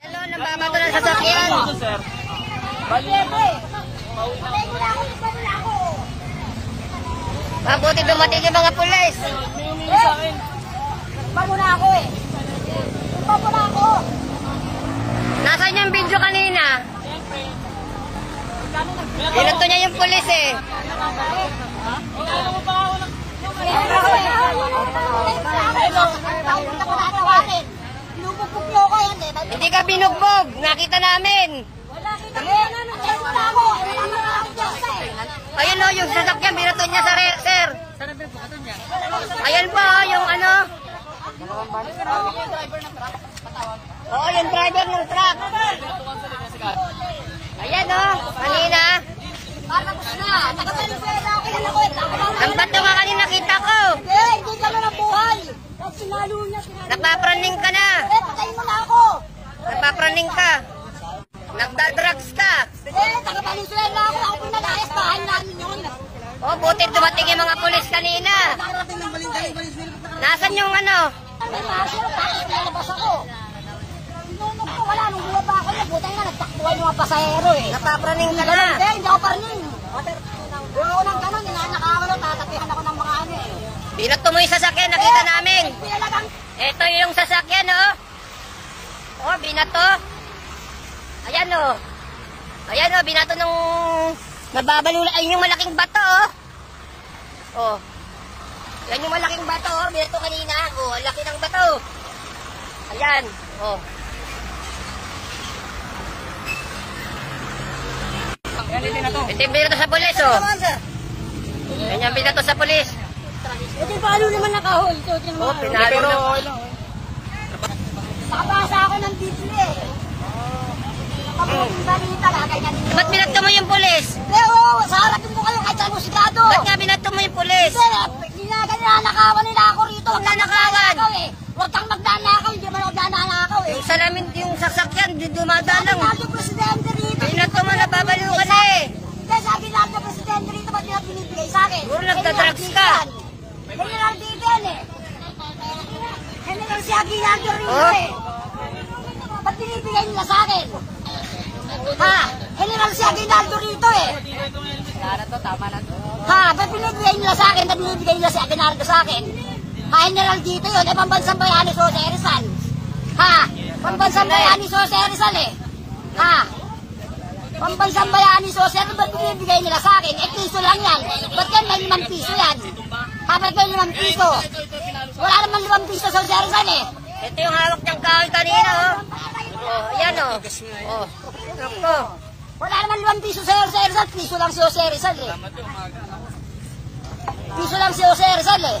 Hello, nambabato ng sasakyan. sir. Mabuti dumating yung mga pulis. Muna ako eh. Ba muna ako. Nasaan yung video kanina? Binunto niya yung pulis eh. Kailangan mo pa ako ng... Lumubog niyo ako yan eh. Hindi ka binugbog. Nakita namin. Wala kita ko yan. Wala ako? Eh. Ayun o, yung sasakyan, binato niya sa re- sir. Ayan po, oh, yung ano. Oo, yung driver ng truck. Ayan o, kanina. Patapos na. Nakapaluwela ako yan ako eh. Tama na. Ang bato nga kanina kita ko. Eh, hindi ka na buhay. At sinalo niya, sinalo. Nagpapraning ka na. Eh, patayin mo na ako. Nagpapraning ka. Nagda-drugs ka. Eh, taga-Valenzuela ako. Ako pinalayas. Bahay namin yun. Oh, buti dumating yung mga pulis kanina. Nasaan yung ano? Nalabas ako? Sinunod ko, wala nung bumaba ako na. Buta nga, nagtaktuan yung mga pasahero eh. Nagpapraning ka na. Hindi ako parning. Buo ko ng ganun, ninanakaw ko, tatapihan ako ng mga ano eh. Binato mo yung sasakyan, nakita namin. Ito yung sasakyan, oh. Oh, binato. Ayan, oh. Ayan, oh, binato nung nababalula. Ayun yung malaking bato, oh. Oh. Yan yung malaking bato, oh. Binato kanina. Oh, ang laki ng bato. Ayan, oh. Yan, hindi na to. Ito yung binato sa pulis, oh. Yan yung binato sa pulis. Ito paano naman nakahol? Ito, ito Oh, pinalo Pero na. okay lang. Nakabasa ako ng bibli eh. Kamuting balita na, ganyan din. Ba't binato mo yung pulis? Pero, sa harapin ko kayo kahit saan mo sigado. Ba't nga binato mo yung pulis? Hindi na ninanakawan nila ako rito. Huwag Nanakawan? eh. Huwag kang magnanakaw, hindi man ako nanakaw eh. Yung salamin, yung sasakyan, di dumadalang. Sabi ng presidente rito. Binato mo, nababaliw ka na eh. Hindi, sabi lang ng presidente rito, ba't nila binibigay sa akin? Siguro nagda-drugs ka. General Digan eh. General si Aguinaldo rito Oh. eh. Ba't binibigay nila sa akin? Ha? General si Aguinaldo rito eh. Wala na to, tama na to. Ha? Ba't binibigay nila sa akin? Ba't binibigay nila si Aguinaldo sa akin? Ha? General dito yun. Eh, pambansang bayani Jose Rizal. Ha? Pambansang bayani Jose Rizal eh. Ha? Pambansang bayani Jose Rizal. Ba't binibigay nila sa akin? Eh, piso lang yan. Ba't yan may limang piso yan? Ha? Ba't may limang piso? Wala naman limang piso sa Jose Rizal eh. Ito yung hawak niyang kahoy kanina, oh. Oh, ayan, oh. Oh, naku. Wala naman limang piso sa Jose Rizal. Piso lang si Jose Rizal eh. Piso lang si Jose Rizal eh.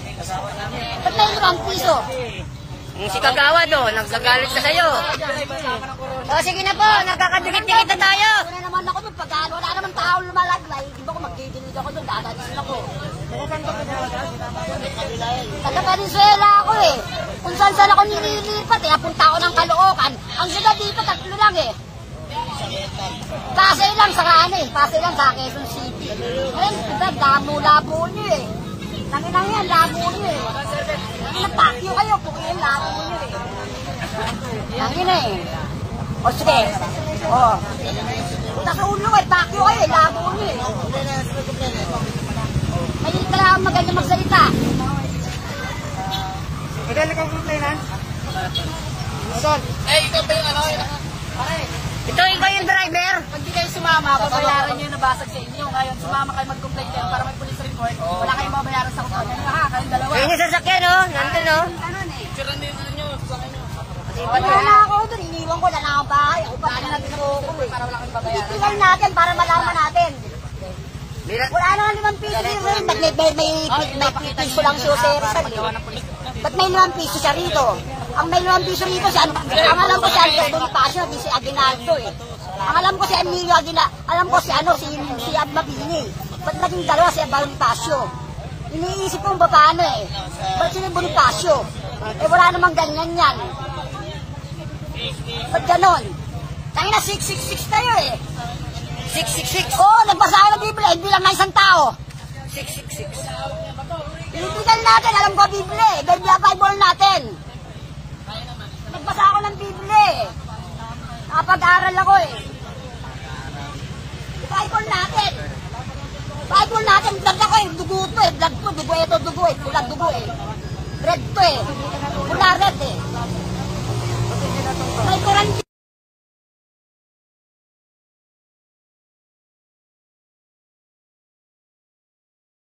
Ba't may limang piso? Yung si Kagawa, do, naggagalit ka sa'yo. Oh, sige na po, nagkakadikit-dikit na tayo. Wala naman ako doon. Pag wala naman tao lumalaglay, di ba ko magdidinig ako doon, dadalisin ako. Taga Venezuela ako eh. Kung saan saan ako nililipat eh. Apunta ako ng Caloocan. Ang sila dito, tatlo lang eh. Pasay lang sa ano eh. Pasay lang sa Quezon City. Ayun, diba, labo-labo nyo eh. Nanginang yan, labo nyo eh. Napakyo kayo, yan, labo nyo eh. Nangina eh. O sige. O. Punta sa ulo eh, pakyo kayo eh, labo nyo eh. May kailangan maganda magsalita. Madali kang complainant? Madal. Eh, ikaw ba yung ano? Ito, ikaw yung driver. Pag di kayo sumama, babayaran nyo yung nabasag sa inyo. Ngayon, sumama kayo mag-complain kayo para may police report. Wala kayong babayaran sa kutonya. Ha, kayong dalawa. Ayun yung sasakyan, oh. Nandun, oh. Picture din nyo, sasakyan nyo. Wala na ako doon, iniwan ko na lang ang bahay. Ako pa na natin ako eh. Para wala kayong babayaran. Titignan natin para malaman natin. Wala na limang piso dito rin. Ba't may, may, may, may, may piso lang si Jose Rizal eh. Ba't may limang piso siya rito? Ang may limang piso rito si ano, ang alam ko si Andres Bonifacio, di si Aguinaldo eh. Ang alam ko si Emilio Aguinaldo, alam ko si ano, si, si Ab Mabini. Ba't naging dalawa si Bonifacio? Iniisip ko ba paano eh. Ba't si Bonifacio? Eh wala namang ganyan yan. Ba't ganon? Tangina 666 tayo eh. 666. Oh, nagbasa ng Biblia. Eh, bilang nga isang tao. 666. Pinipigal natin. Alam ko Biblia. Eh. Biblia Bible natin. Nagbasa ako ng Biblia. Eh. Nakapag-aral ako eh. Bible natin. Bible natin. Blood ako eh. Dugo to eh. Blood ko. Dugo ito. Dugo eh. Pula dugo eh. Red to eh. Pula red eh. May Koran